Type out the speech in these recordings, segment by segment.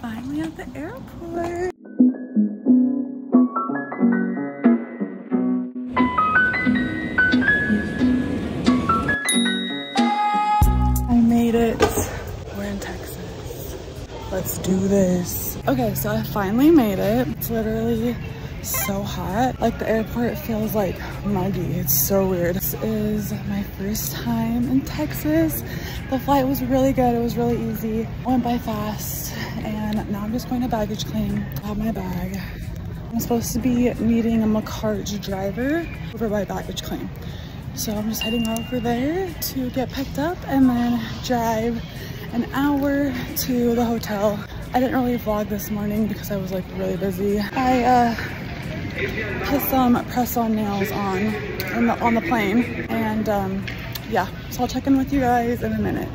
finally at the airport. I made it. We're in Texas. Let's do this. Okay, so I finally made it. It's literally so hot. Like the airport feels like muggy. It's so weird. This is my first time in Texas. The flight was really good. It was really easy. Went by fast. And now I'm just going to baggage claim. Have my bag. I'm supposed to be meeting a Makartt's driver over by baggage claim. So I'm just heading over there to get picked up and then drive an hour to the hotel. I didn't really vlog this morning because I was like really busy. I uh, put some press-on nails on the, on the plane and um, yeah, so I'll check in with you guys in a minute.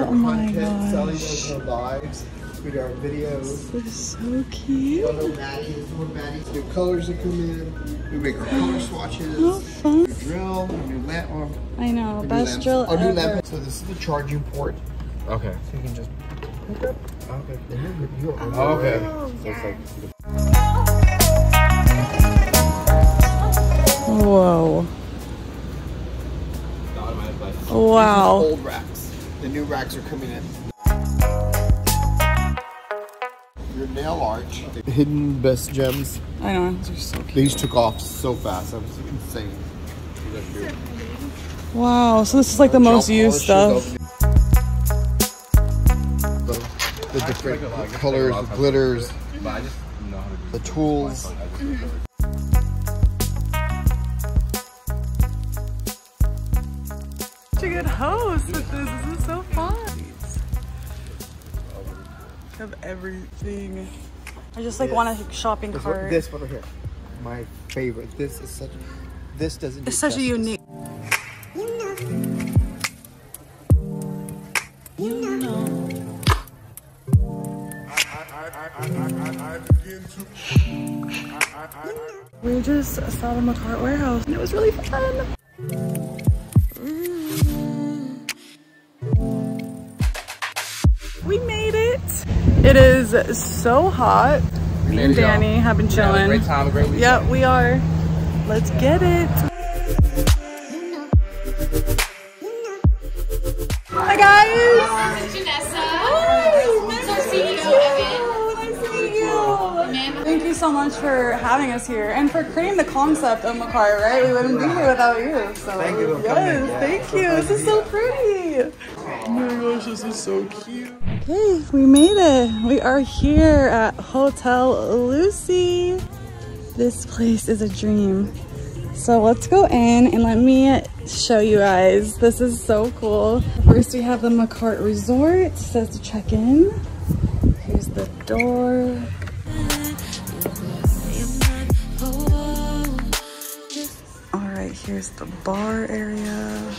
Oh my gosh. lives. We do our videos. This is so cute. Photo Maddie, more Maddie. New colors that come in. We make our color swatches. How fun. New drill, new lamp. I know, best drill Oh, ever. lamp. So this is the charging port. Okay. So you can just pick up. Okay. You're Oh, okay. So it's like Whoa. the. Wow. old racks. The new racks are coming in. Your nail arch. Hidden best gems. I know, these are so cute. These took off so fast. That was insane. Wow, so this is like the most used stuff. The different colors, the glitters, But I just know how to the tools. Such a good host with this. This is so fun. Have everything. I just like want a shopping This one, cart. this one right here. My favorite. This is such. This doesn't. It's such a unique. Saw the Makartt warehouse and it was really fun. We made it. It is so hot. Me and. Danny have been Yeah, chilling. great time, great weekend. Yep, we are. Let's get it. So much for having us here and for creating the concept of Makartt, right? We wouldn't be here without you. So Thank you yes. Yeah, thank you. This is so pretty. Oh my gosh, this is so cute. Okay, we made it. We are here at Hotel Lucy. This place is a dream. So let's go in and let me show you guys. This is so cool. First we have the Makartt Resort. It says to check in. Here's the door. Here's the bar area.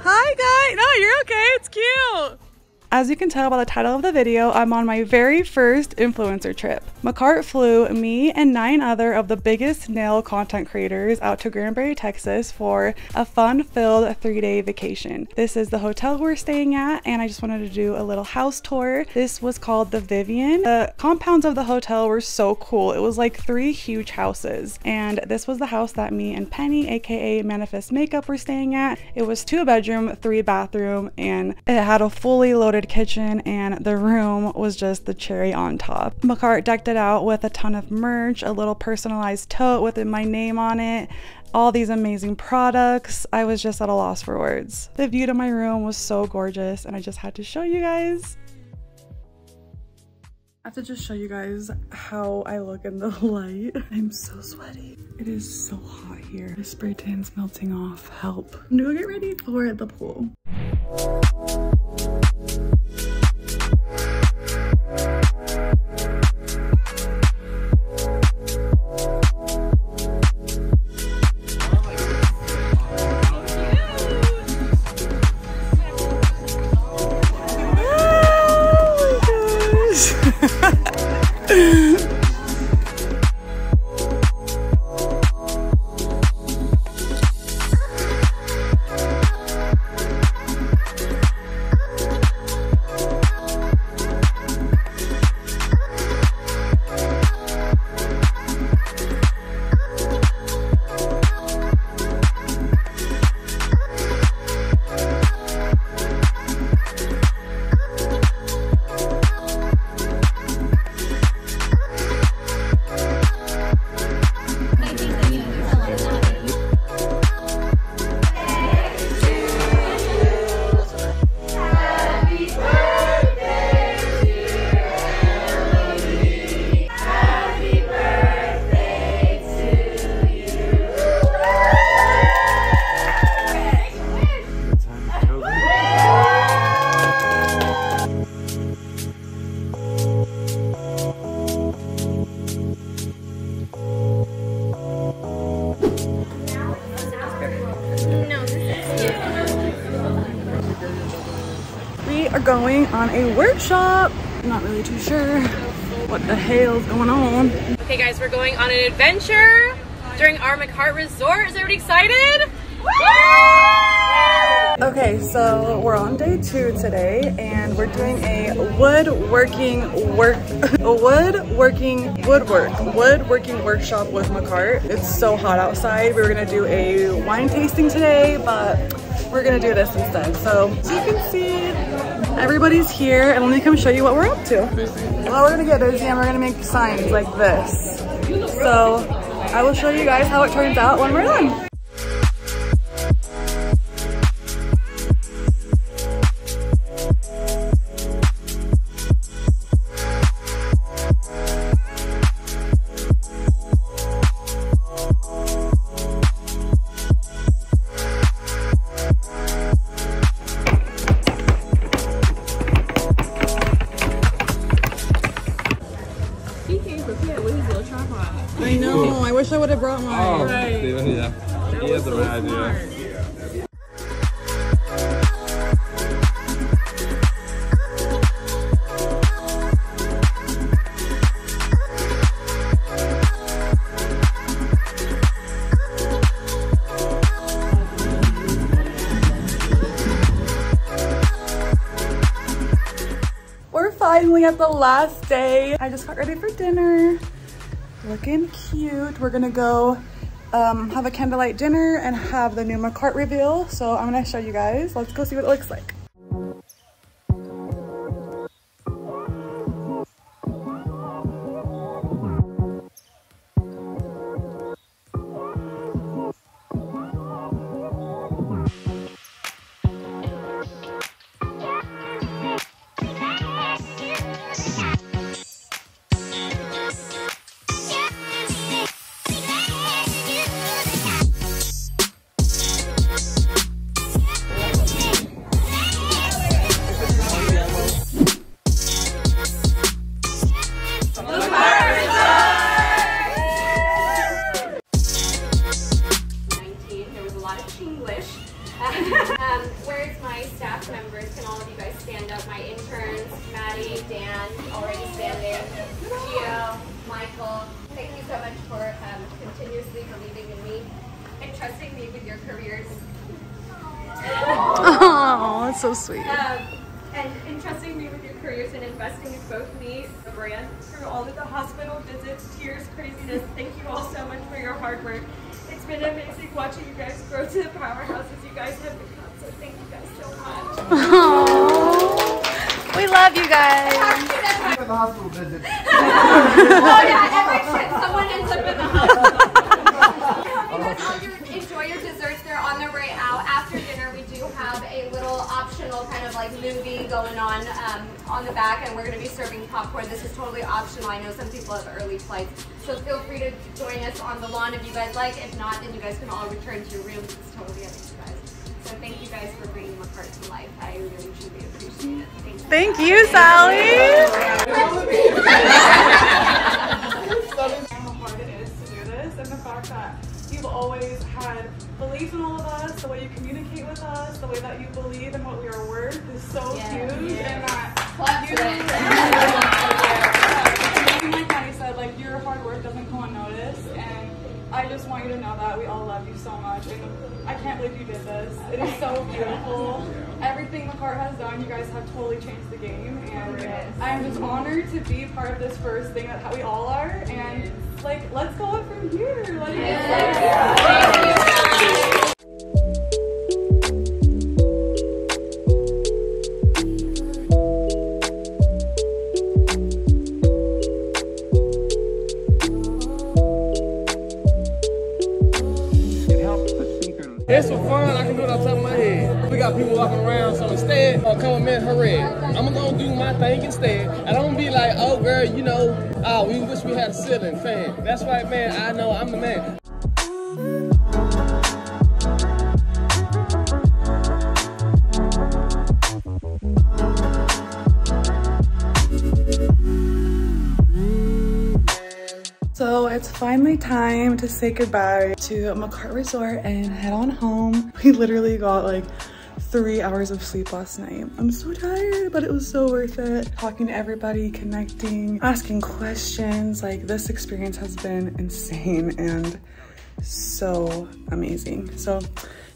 Hi guys! No, you're okay. It's cute. As you can tell by the title of the video, I'm on my very first influencer trip. Makartt flew me and nine other of the biggest nail content creators out to Granbury, Texas for a fun-filled three-day vacation. This is the hotel we're staying at, and I just wanted to do a little house tour. This was called the Vivian. The compounds of the hotel were so cool. It was like three huge houses, and this was the house that me and Penny, aka Manifest Makeup, were staying at. It was two bedroom, three bathroom, and it had a fully loaded kitchen, and the room was just the cherry on top. Makartt decked it out with a ton of merch, a little personalized tote with my name on it, all these amazing products. I was just at a loss for words. The view to my room was so gorgeous, and I just had to show you guys. I have to just show you guys how I look in the light. I'm so sweaty. It is so hot here. My spray tan's melting off. Help. I'm gonna go get ready for the pool. Going on a workshop. I'm not really too sure what the hell's going on. Okay guys, we're going on an adventure during our Makartt Resort. Is everybody excited? Okay, so we're on day two today and we're doing a woodworking work, a woodworking woodwork, woodworking workshop with Makartt. It's so hot outside. We were gonna do a wine tasting today, but we're gonna do this instead. So as you can see, everybody's here and let me come show you what we're up to. Well, we're gonna get busy and we're gonna make signs like this. So I will show you guys how it turns out when we're done. I know. I wish I would have brought mine. Oh, yeah. He has the right idea. Finally at the last day. I just got ready for dinner. Looking cute. We're gonna go um, have a candlelight dinner and have the new Makartt reveal. So I'm gonna show you guys. Let's go see what it looks like. That's so sweet. Um, and entrusting me with your careers and investing in both me, the brand, through all of the hospital visits, tears, craziness. Thank you all so much for your hard work. It's been amazing watching you guys grow to the powerhouses you guys have become. So thank you guys so much. We love you guys. The hospital visit. oh yeah, every trip someone ends back, and we're going to be serving popcorn. This is totally optional. I know some people have early flights, so feel free to join us on the lawn if you guys like. If not, then you guys can all return to your rooms. It's totally up to you guys. So thank you guys for bringing Makartt to life. I really truly appreciate it. Thank you. Thank you, Sally. how hard it is to do this and the fact that you've always had belief in all of us, the way you communicate with us, the way that you believe in what we are worth is so huge and that you like said, like your hard work doesn't go unnoticed and I just want you to know that we all love you so much and I can't believe you did this. It is so beautiful. Everything the Makartt has done, you guys have totally changed the game and I am just honored to be part of this first thing that we all are and like let's go up from here. Like, It's for fun. I can do it on top of my head. We got people walking around, so instead, I'll come in red. I'm gonna do my thing instead. And I don't be like, oh girl, you know, oh, we wish we had a ceiling fan. That's right, man. I know I'm the man. It's finally time to say goodbye to Makartt Resort and head on home. We literally got like three hours of sleep last night. I'm so tired, but it was so worth it. Talking to everybody, connecting, asking questions. Like this experience has been insane and so amazing. So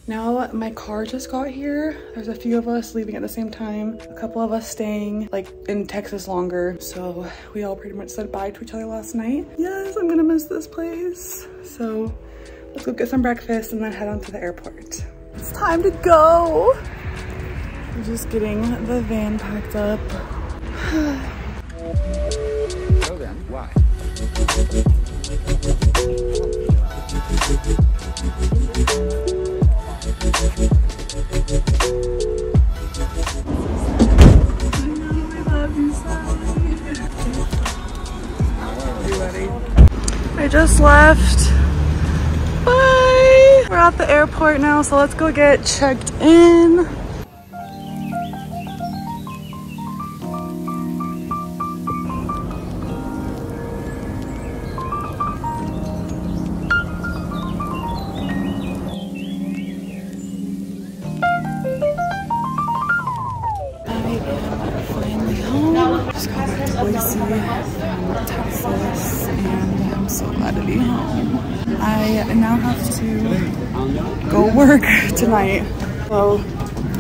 now my car just got here. There's a few of us leaving at the same time. A couple of us staying like in Texas longer. So we all pretty much said bye to each other last night. Yes, I'm gonna miss this place. So let's go get some breakfast and then head on to the airport. It's time to go. We're just getting the van packed up. left. Bye. We're at the airport now, so let's go get checked in. I now have to go work tonight. So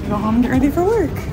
go home and get ready for work.